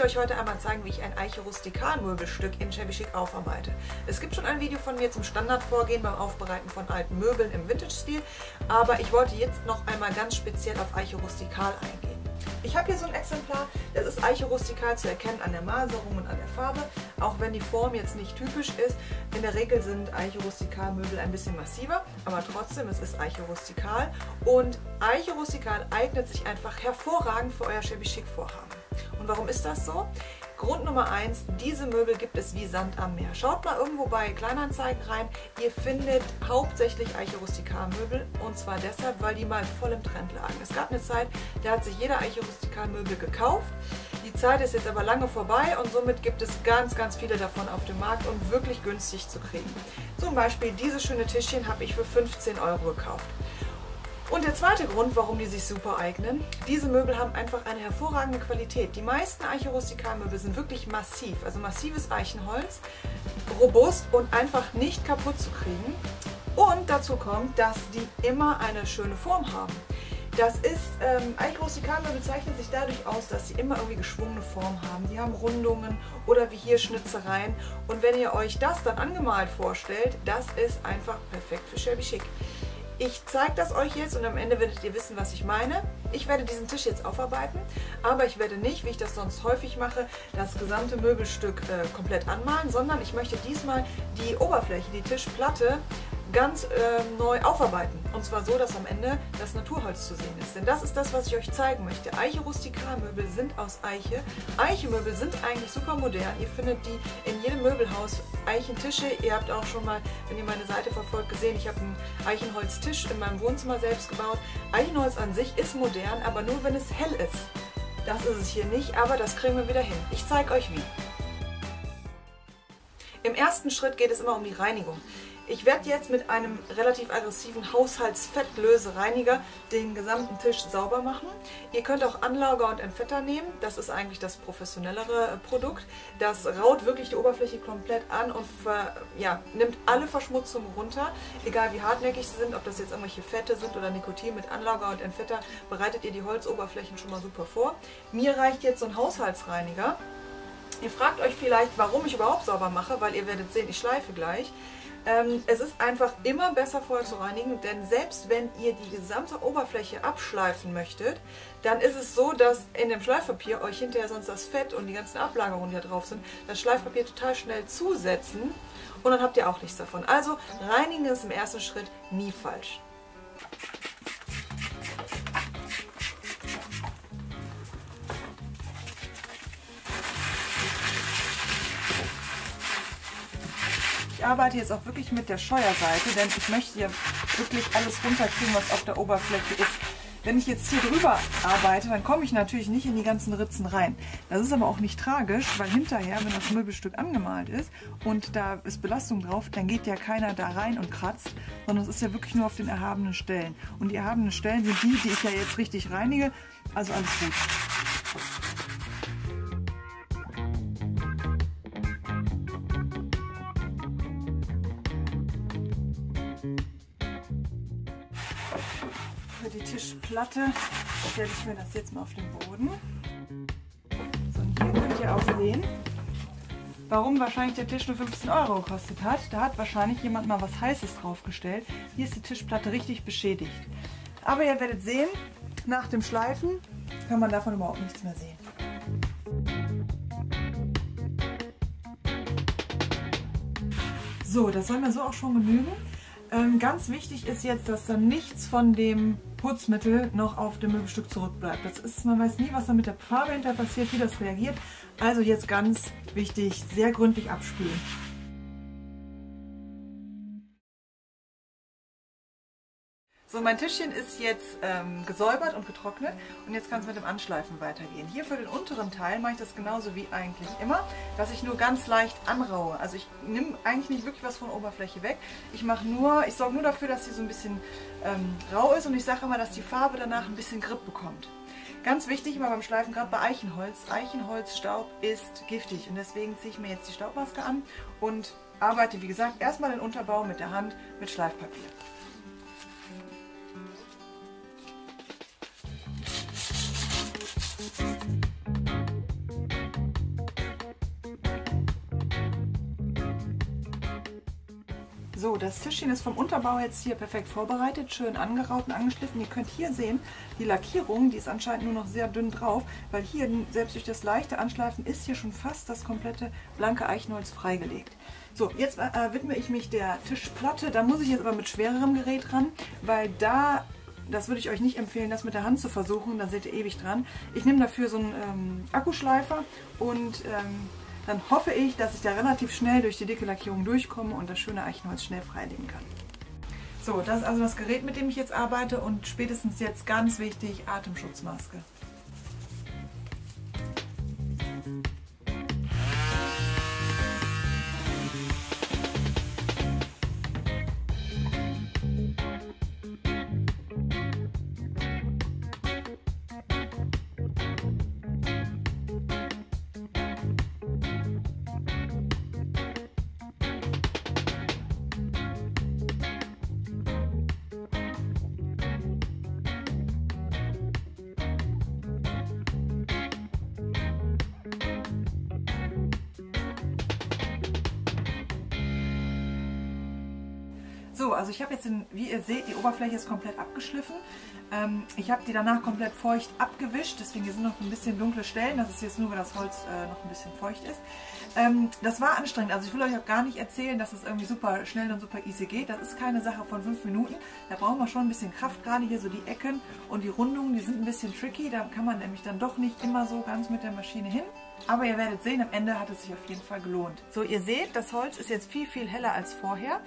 möchte euch heute einmal zeigen, wie ich ein Eiche Rustikal-Möbelstück in Shabby Chic aufarbeite. Es gibt schon ein Video von mir zum Standardvorgehen beim Aufbereiten von alten Möbeln im Vintage-Stil, aber ich wollte jetzt noch einmal ganz speziell auf Eiche Rustikal eingehen. Ich habe hier so ein Exemplar, das ist Eiche rustikal zu erkennen an der Maserung und an der Farbe, auch wenn die Form jetzt nicht typisch ist. In der Regel sind Eiche rustikal Möbel ein bisschen massiver, aber trotzdem, es ist Eiche rustikal und Eiche rustikal eignet sich einfach hervorragend für euer Shabby Chic Vorhaben. Und warum ist das so? Grund Nummer eins, diese Möbel gibt es wie Sand am Meer. Schaut mal irgendwo bei Kleinanzeigen rein. Ihr findet hauptsächlich Eiche Rustikal Möbel und zwar deshalb, weil die mal voll im Trend lagen. Es gab eine Zeit, da hat sich jeder Eiche Rustikal Möbel gekauft. Die Zeit ist jetzt aber lange vorbei und somit gibt es ganz, ganz viele davon auf dem Markt und wirklich günstig zu kriegen. Zum Beispiel dieses schöne Tischchen habe ich für 15 Euro gekauft. Und der zweite Grund, warum die sich super eignen, diese Möbel haben einfach eine hervorragende Qualität. Die meisten Eiche Rustikalmöbel sind wirklich massiv, also massives Eichenholz, robust und einfach nicht kaputt zu kriegen. Und dazu kommt, dass die immer eine schöne Form haben. Das ist, ähm, Eiche Rustikalmöbel zeichnet sich dadurch aus, dass sie immer irgendwie geschwungene Form haben. Die haben Rundungen oder wie hier Schnitzereien. Und wenn ihr euch das dann angemalt vorstellt, das ist einfach perfekt für Shabby Chic. Ich zeige das euch jetzt und am Ende werdet ihr wissen, was ich meine. Ich werde diesen Tisch jetzt aufarbeiten, aber ich werde nicht, wie ich das sonst häufig mache, das gesamte Möbelstück äh, komplett anmalen, sondern ich möchte diesmal die Oberfläche, die Tischplatte, ganz äh, neu aufarbeiten. Und zwar so, dass am Ende das Naturholz zu sehen ist. Denn das ist das, was ich euch zeigen möchte. Eiche Rustikalmöbel sind aus Eiche. Eichemöbel sind eigentlich super modern. Ihr findet die in jedem Möbelhaus. Eichentische, ihr habt auch schon mal, wenn ihr meine Seite verfolgt, gesehen, ich habe einen Eichenholztisch in meinem Wohnzimmer selbst gebaut. Eichenholz an sich ist modern, aber nur wenn es hell ist. Das ist es hier nicht, aber das kriegen wir wieder hin. Ich zeige euch wie. Im ersten Schritt geht es immer um die Reinigung. Ich werde jetzt mit einem relativ aggressiven Haushaltsfettlösereiniger den gesamten Tisch sauber machen. Ihr könnt auch Anlauger und Entfetter nehmen. Das ist eigentlich das professionellere Produkt. Das raut wirklich die Oberfläche komplett an und ja, nimmt alle Verschmutzungen runter. Egal wie hartnäckig sie sind, ob das jetzt irgendwelche Fette sind oder Nikotin mit Anlauger und Entfetter, bereitet ihr die Holzoberflächen schon mal super vor. Mir reicht jetzt so ein Haushaltsreiniger. Ihr fragt euch vielleicht, warum ich überhaupt sauber mache, weil ihr werdet sehen, ich schleife gleich. Ähm, es ist einfach immer besser vorher zu reinigen, denn selbst wenn ihr die gesamte Oberfläche abschleifen möchtet, dann ist es so, dass in dem Schleifpapier euch hinterher sonst das Fett und die ganzen Ablagerungen, die da drauf sind, das Schleifpapier total schnell zusetzen und dann habt ihr auch nichts davon. Also reinigen ist im ersten Schritt nie falsch. Ich arbeite jetzt auch wirklich mit der Scheuerseite, denn ich möchte ja wirklich alles runterkriegen, was auf der Oberfläche ist. Wenn ich jetzt hier drüber arbeite, dann komme ich natürlich nicht in die ganzen Ritzen rein. Das ist aber auch nicht tragisch, weil hinterher, wenn das Möbelstück angemalt ist und da ist Belastung drauf, dann geht ja keiner da rein und kratzt, sondern es ist ja wirklich nur auf den erhabenen Stellen. Und die erhabenen Stellen sind die, die ich ja jetzt richtig reinige, also alles gut. Tischplatte stelle ich mir das jetzt mal auf den Boden. So, und hier könnt ihr auch sehen, warum wahrscheinlich der Tisch nur 15 Euro gekostet hat. Da hat wahrscheinlich jemand mal was Heißes draufgestellt. Hier ist die Tischplatte richtig beschädigt. Aber ihr werdet sehen, nach dem Schleifen kann man davon überhaupt nichts mehr sehen. So, das soll mir so auch schon genügen. Ähm, ganz wichtig ist jetzt, dass da nichts von dem Putzmittel noch auf dem Möbelstück zurückbleibt. Das ist, man weiß nie, was da mit der Farbe hinter passiert, wie das reagiert. Also jetzt ganz wichtig, sehr gründlich abspülen. So, mein Tischchen ist jetzt ähm, gesäubert und getrocknet und jetzt kann es mit dem Anschleifen weitergehen. Hier für den unteren Teil mache ich das genauso wie eigentlich immer, dass ich nur ganz leicht anraue. Also ich nehme eigentlich nicht wirklich was von der Oberfläche weg. Ich mache nur, ich sorge nur dafür, dass sie so ein bisschen ähm, rau ist und ich sage immer, dass die Farbe danach ein bisschen Grip bekommt. Ganz wichtig immer beim Schleifen, gerade bei Eichenholz, Eichenholzstaub ist giftig und deswegen ziehe ich mir jetzt die Staubmaske an und arbeite, wie gesagt, erstmal den Unterbau mit der Hand mit Schleifpapier. So, das Tischchen ist vom Unterbau jetzt hier perfekt vorbereitet, schön angeraut und angeschliffen. Ihr könnt hier sehen, die Lackierung, die ist anscheinend nur noch sehr dünn drauf, weil hier selbst durch das leichte Anschleifen ist hier schon fast das komplette blanke Eichenholz freigelegt. So, jetzt äh, widme ich mich der Tischplatte. Da muss ich jetzt aber mit schwererem Gerät ran, weil da das würde ich euch nicht empfehlen, das mit der Hand zu versuchen. Da seht ihr ewig dran. Ich nehme dafür so einen ähm, Akkuschleifer und ähm, dann hoffe ich, dass ich da relativ schnell durch die dicke Lackierung durchkomme und das schöne Eichenholz schnell freilegen kann. So, das ist also das Gerät, mit dem ich jetzt arbeite und spätestens jetzt ganz wichtig, Atemschutzmaske. So, also ich habe jetzt, den, wie ihr seht, die Oberfläche ist komplett abgeschliffen. Ähm, ich habe die danach komplett feucht abgewischt, deswegen hier sind noch ein bisschen dunkle Stellen. Das ist jetzt nur, weil das Holz äh, noch ein bisschen feucht ist. Ähm, das war anstrengend, also ich will euch auch gar nicht erzählen, dass es irgendwie super schnell und super easy geht. Das ist keine Sache von fünf Minuten. Da brauchen wir schon ein bisschen Kraft, gerade hier so die Ecken und die Rundungen, die sind ein bisschen tricky. Da kann man nämlich dann doch nicht immer so ganz mit der Maschine hin. Aber ihr werdet sehen, am Ende hat es sich auf jeden Fall gelohnt. So, ihr seht, das Holz ist jetzt viel, viel heller als vorher.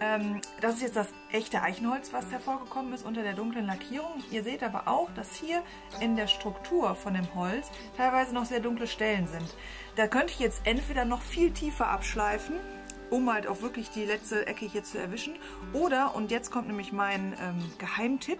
Ähm, das ist jetzt das echte Eichenholz, was hervorgekommen ist unter der dunklen Lackierung. Ihr seht aber auch, dass hier in der Struktur von dem Holz teilweise noch sehr dunkle Stellen sind. Da könnte ich jetzt entweder noch viel tiefer abschleifen, um halt auch wirklich die letzte Ecke hier zu erwischen. Oder, und jetzt kommt nämlich mein ähm, Geheimtipp,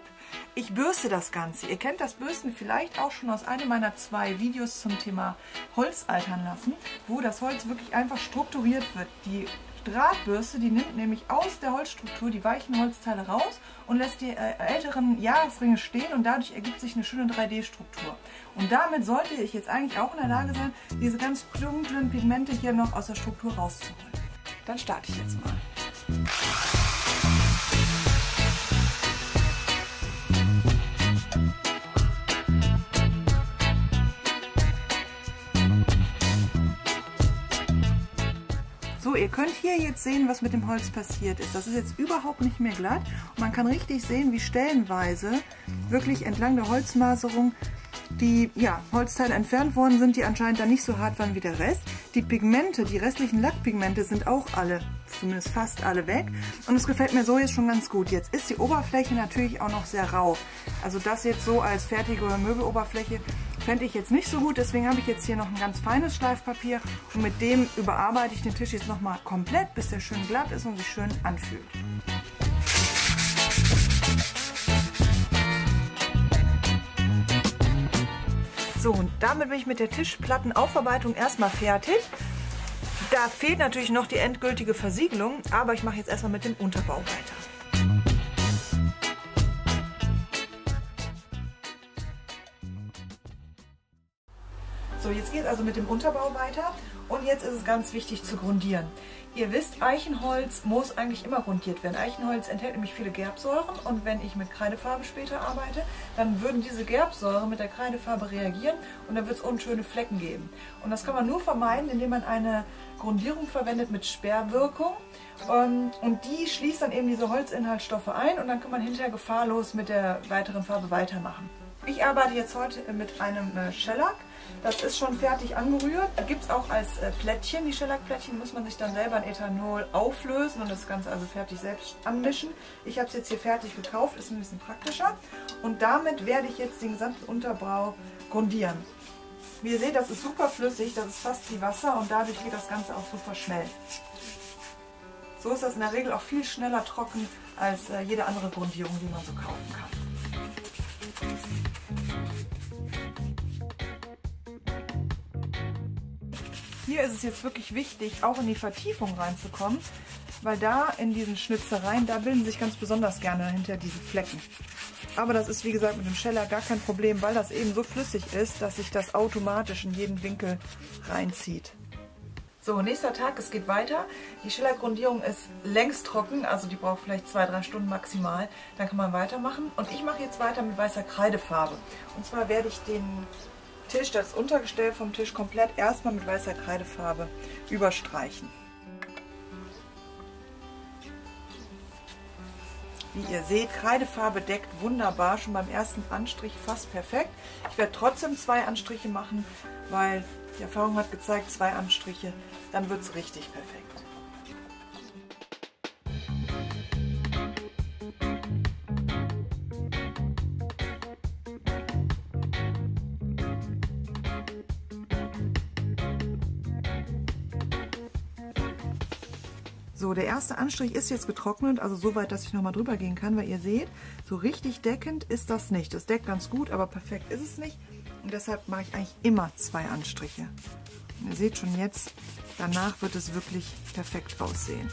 ich bürste das Ganze. Ihr kennt das Bürsten vielleicht auch schon aus einem meiner zwei Videos zum Thema Holz altern lassen, wo das Holz wirklich einfach strukturiert wird. Die Drahtbürste, die nimmt nämlich aus der Holzstruktur die weichen Holzteile raus und lässt die äh, älteren Jahresringe stehen und dadurch ergibt sich eine schöne 3D-Struktur. Und damit sollte ich jetzt eigentlich auch in der Lage sein, diese ganz dunklen Pigmente hier noch aus der Struktur rauszuholen. Dann starte ich jetzt mal. Ihr könnt hier jetzt sehen, was mit dem Holz passiert ist. Das ist jetzt überhaupt nicht mehr glatt. Und man kann richtig sehen, wie stellenweise wirklich entlang der Holzmaserung die ja, Holzteile entfernt worden sind, die anscheinend dann nicht so hart waren wie der Rest. Die Pigmente, die restlichen Lackpigmente sind auch alle, zumindest fast alle weg. Und es gefällt mir so jetzt schon ganz gut. Jetzt ist die Oberfläche natürlich auch noch sehr rau. Also das jetzt so als fertige Möbeloberfläche fände ich jetzt nicht so gut. Deswegen habe ich jetzt hier noch ein ganz feines Schleifpapier. Und mit dem überarbeite ich den Tisch jetzt nochmal komplett, bis der schön glatt ist und sich schön anfühlt. So, und damit bin ich mit der Tischplattenaufarbeitung erstmal fertig. Da fehlt natürlich noch die endgültige Versiegelung, aber ich mache jetzt erstmal mit dem Unterbau weiter. So, jetzt geht es also mit dem Unterbau weiter und jetzt ist es ganz wichtig zu grundieren. Ihr wisst, Eichenholz muss eigentlich immer grundiert werden. Eichenholz enthält nämlich viele Gerbsäuren und wenn ich mit Kreidefarbe später arbeite, dann würden diese Gerbsäuren mit der Kreidefarbe reagieren und dann wird es unschöne Flecken geben. Und das kann man nur vermeiden, indem man eine Grundierung verwendet mit Sperrwirkung ähm, und die schließt dann eben diese Holzinhaltsstoffe ein und dann kann man hinterher gefahrlos mit der weiteren Farbe weitermachen. Ich arbeite jetzt heute mit einem äh, Shellac. Das ist schon fertig angerührt. Gibt es auch als äh, Plättchen. Die Shellac-Plättchen muss man sich dann selber in Ethanol auflösen und das Ganze also fertig selbst anmischen. Ich habe es jetzt hier fertig gekauft, ist ein bisschen praktischer. Und damit werde ich jetzt den gesamten Unterbau grundieren. Wie ihr seht, das ist super flüssig, das ist fast wie Wasser und dadurch geht das Ganze auch super schnell. So ist das in der Regel auch viel schneller trocken als äh, jede andere Grundierung, die man so kaufen kann. Hier ist es jetzt wirklich wichtig, auch in die Vertiefung reinzukommen, weil da in diesen Schnitzereien, da bilden sich ganz besonders gerne hinter diese Flecken. Aber das ist wie gesagt mit dem Scheller gar kein Problem, weil das eben so flüssig ist, dass sich das automatisch in jeden Winkel reinzieht. So, nächster Tag, es geht weiter. Die Schillergrundierung ist längst trocken, also die braucht vielleicht zwei, drei Stunden maximal. Dann kann man weitermachen. Und ich mache jetzt weiter mit weißer Kreidefarbe. Und zwar werde ich den Tisch, das Untergestell vom Tisch komplett erstmal mit weißer Kreidefarbe überstreichen. Wie ihr seht, Kreidefarbe deckt wunderbar, schon beim ersten Anstrich fast perfekt. Ich werde trotzdem zwei Anstriche machen, weil die Erfahrung hat gezeigt, zwei Anstriche, dann wird es richtig perfekt. So, der erste Anstrich ist jetzt getrocknet, also so weit, dass ich nochmal drüber gehen kann, weil ihr seht, so richtig deckend ist das nicht. Das deckt ganz gut, aber perfekt ist es nicht. Und deshalb mache ich eigentlich immer zwei Anstriche. Ihr seht schon jetzt, danach wird es wirklich perfekt aussehen.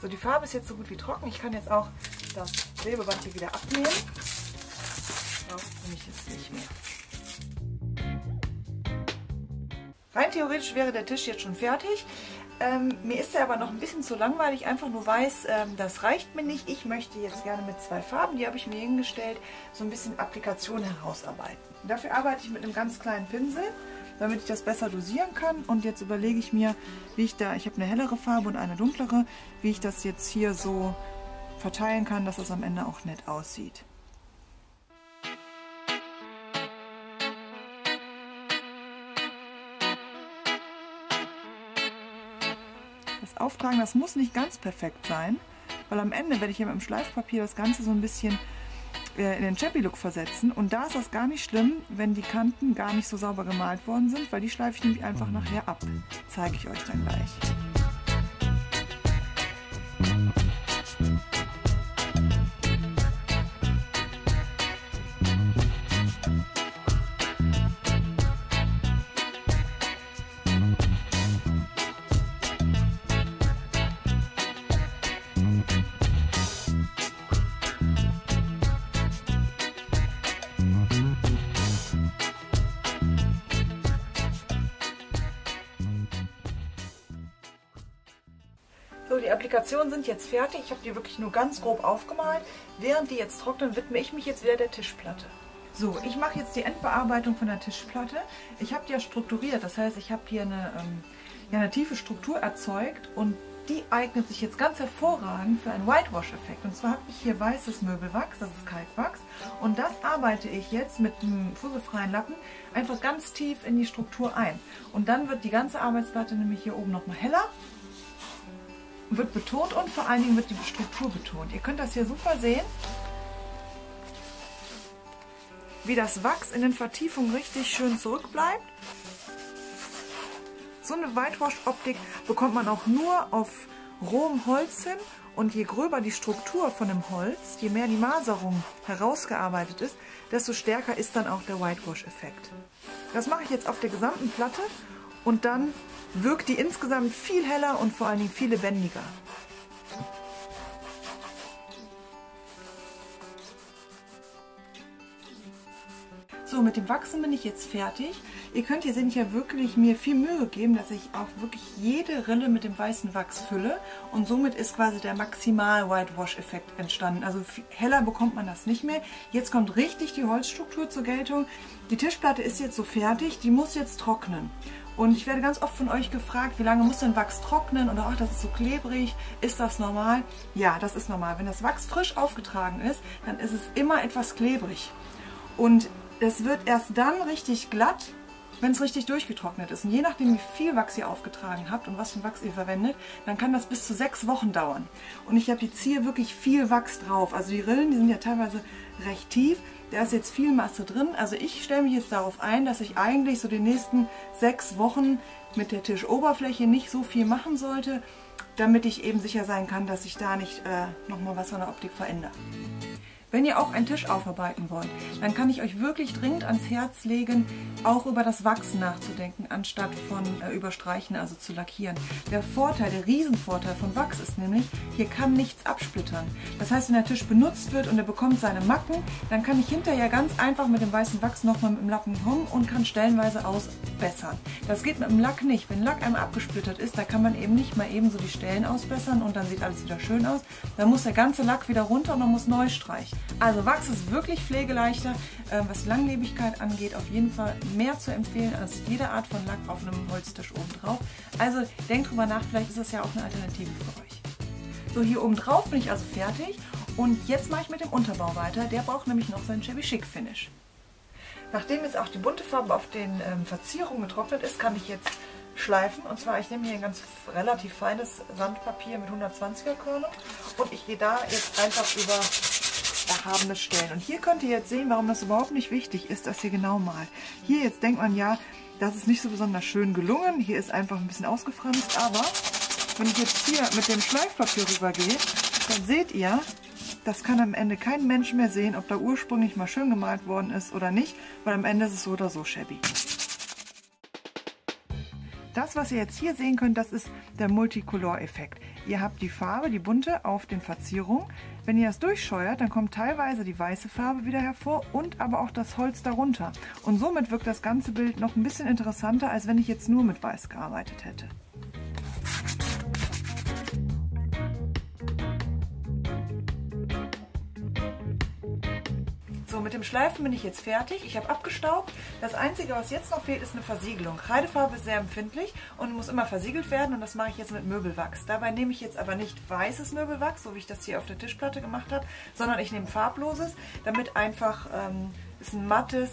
So, die Farbe ist jetzt so gut wie trocken. Ich kann jetzt auch das Klebeband hier wieder abnehmen brauche ich jetzt nicht mehr. Rein theoretisch wäre der Tisch jetzt schon fertig. Ähm, mir ist er aber noch ein bisschen zu langweilig, einfach nur weiß, ähm, das reicht mir nicht. Ich möchte jetzt gerne mit zwei Farben, die habe ich mir hingestellt, so ein bisschen Applikation herausarbeiten. dafür arbeite ich mit einem ganz kleinen Pinsel, damit ich das besser dosieren kann. Und jetzt überlege ich mir, wie ich da, ich habe eine hellere Farbe und eine dunklere, wie ich das jetzt hier so verteilen kann, dass es am Ende auch nett aussieht. Auftragen, das muss nicht ganz perfekt sein, weil am Ende werde ich ja mit dem Schleifpapier das Ganze so ein bisschen äh, in den Chappy-Look versetzen. Und da ist das gar nicht schlimm, wenn die Kanten gar nicht so sauber gemalt worden sind, weil die schleife ich nämlich einfach nachher ab. Zeige ich euch dann gleich. Die Applikationen sind jetzt fertig. Ich habe die wirklich nur ganz grob aufgemalt. Während die jetzt trocknen, widme ich mich jetzt wieder der Tischplatte. So, ich mache jetzt die Endbearbeitung von der Tischplatte. Ich habe die ja strukturiert, das heißt, ich habe hier eine, ähm, ja, eine tiefe Struktur erzeugt und die eignet sich jetzt ganz hervorragend für einen Whitewash-Effekt. Und zwar habe ich hier weißes Möbelwachs, das ist Kalkwachs. Und das arbeite ich jetzt mit einem fusselfreien Lappen einfach ganz tief in die Struktur ein. Und dann wird die ganze Arbeitsplatte nämlich hier oben nochmal heller wird betont und vor allen Dingen wird die Struktur betont. Ihr könnt das hier super sehen, wie das Wachs in den Vertiefungen richtig schön zurückbleibt. So eine Whitewash-Optik bekommt man auch nur auf rohem Holz hin und je gröber die Struktur von dem Holz, je mehr die Maserung herausgearbeitet ist, desto stärker ist dann auch der Whitewash-Effekt. Das mache ich jetzt auf der gesamten Platte und dann wirkt die insgesamt viel heller und vor allen Dingen viel lebendiger. So, mit dem Wachsen bin ich jetzt fertig. Ihr könnt hier sehen, ich habe wirklich mir viel Mühe gegeben, dass ich auch wirklich jede Rille mit dem weißen Wachs fülle. Und somit ist quasi der maximal Whitewash-Effekt entstanden. Also heller bekommt man das nicht mehr. Jetzt kommt richtig die Holzstruktur zur Geltung. Die Tischplatte ist jetzt so fertig, die muss jetzt trocknen. Und ich werde ganz oft von euch gefragt, wie lange muss denn Wachs trocknen? Oder ach, das ist so klebrig. Ist das normal? Ja, das ist normal. Wenn das Wachs frisch aufgetragen ist, dann ist es immer etwas klebrig. Und es wird erst dann richtig glatt, wenn es richtig durchgetrocknet ist. Und je nachdem, wie viel Wachs ihr aufgetragen habt und was für Wachs ihr verwendet, dann kann das bis zu sechs Wochen dauern. Und ich habe jetzt hier wirklich viel Wachs drauf. Also die Rillen, die sind ja teilweise recht tief. Da ist jetzt viel Masse drin. Also ich stelle mich jetzt darauf ein, dass ich eigentlich so die nächsten sechs Wochen mit der Tischoberfläche nicht so viel machen sollte, damit ich eben sicher sein kann, dass ich da nicht äh, nochmal was von der Optik verändere. Wenn ihr auch einen Tisch aufarbeiten wollt, dann kann ich euch wirklich dringend ans Herz legen, auch über das Wachsen nachzudenken, anstatt von äh, überstreichen, also zu lackieren. Der Vorteil, der Riesenvorteil von Wachs ist nämlich, hier kann nichts absplittern. Das heißt, wenn der Tisch benutzt wird und er bekommt seine Macken, dann kann ich hinterher ganz einfach mit dem weißen Wachs nochmal mit dem Lappen kommen und kann stellenweise ausbessern. Das geht mit dem Lack nicht. Wenn Lack einmal abgesplittert ist, da kann man eben nicht mal eben so die Stellen ausbessern und dann sieht alles wieder schön aus. Dann muss der ganze Lack wieder runter und man muss neu streichen. Also Wachs ist wirklich pflegeleichter, äh, was Langlebigkeit angeht, auf jeden Fall mehr zu empfehlen als jede Art von Lack auf einem Holztisch oben drauf. Also denkt drüber nach, vielleicht ist das ja auch eine Alternative für euch. So, hier oben drauf bin ich also fertig und jetzt mache ich mit dem Unterbau weiter. Der braucht nämlich noch seinen Shabby Chic Finish. Nachdem jetzt auch die bunte Farbe auf den ähm, Verzierungen getrocknet ist, kann ich jetzt schleifen. Und zwar, ich nehme hier ein ganz relativ feines Sandpapier mit 120er Körner und ich gehe da jetzt einfach über erhabene Stellen. Und hier könnt ihr jetzt sehen, warum das überhaupt nicht wichtig ist, dass ihr genau malt. Hier jetzt denkt man ja, das ist nicht so besonders schön gelungen. Hier ist einfach ein bisschen ausgefranst. Aber wenn ich jetzt hier mit dem Schleifpapier rübergehe, dann seht ihr, das kann am Ende kein Mensch mehr sehen, ob da ursprünglich mal schön gemalt worden ist oder nicht, weil am Ende ist es so oder so shabby. Das, was ihr jetzt hier sehen könnt, das ist der Multicolor-Effekt. Ihr habt die Farbe, die bunte, auf den Verzierungen. Wenn ihr das durchscheuert, dann kommt teilweise die weiße Farbe wieder hervor und aber auch das Holz darunter. Und somit wirkt das ganze Bild noch ein bisschen interessanter, als wenn ich jetzt nur mit weiß gearbeitet hätte. Mit dem Schleifen bin ich jetzt fertig. Ich habe abgestaubt. Das Einzige, was jetzt noch fehlt, ist eine Versiegelung. Kreidefarbe ist sehr empfindlich und muss immer versiegelt werden und das mache ich jetzt mit Möbelwachs. Dabei nehme ich jetzt aber nicht weißes Möbelwachs, so wie ich das hier auf der Tischplatte gemacht habe, sondern ich nehme farbloses, damit einfach ähm, es ein mattes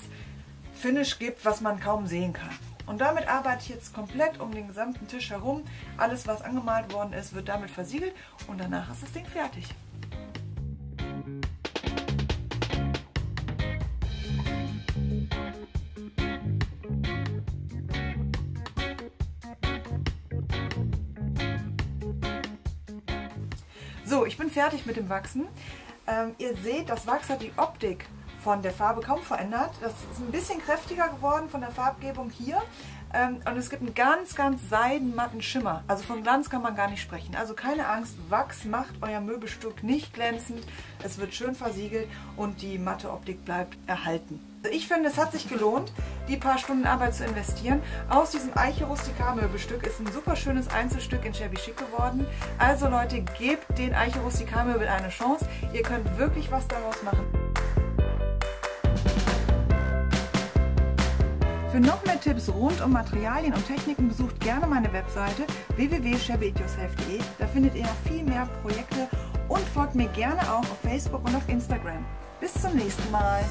Finish gibt, was man kaum sehen kann. Und damit arbeite ich jetzt komplett um den gesamten Tisch herum. Alles, was angemalt worden ist, wird damit versiegelt und danach ist das Ding fertig. So, ich bin fertig mit dem Wachsen. Ähm, ihr seht, das Wachs hat die Optik von der Farbe kaum verändert. Das ist ein bisschen kräftiger geworden von der Farbgebung hier. Ähm, und es gibt einen ganz, ganz seidenmatten Schimmer. Also von Glanz kann man gar nicht sprechen. Also keine Angst, Wachs macht euer Möbelstück nicht glänzend. Es wird schön versiegelt und die matte Optik bleibt erhalten. Also ich finde, es hat sich gelohnt, die paar Stunden Arbeit zu investieren. Aus diesem Eiche Rustikal Möbelstück ist ein super schönes Einzelstück in Shabby Chic geworden. Also Leute, gebt den Eiche Rustikal Möbel eine Chance. Ihr könnt wirklich was daraus machen. Für noch mehr Tipps rund um Materialien und Techniken besucht gerne meine Webseite www.shabbyityourself.de. Da findet ihr noch viel mehr Projekte und folgt mir gerne auch auf Facebook und auf Instagram. Bis zum nächsten Mal.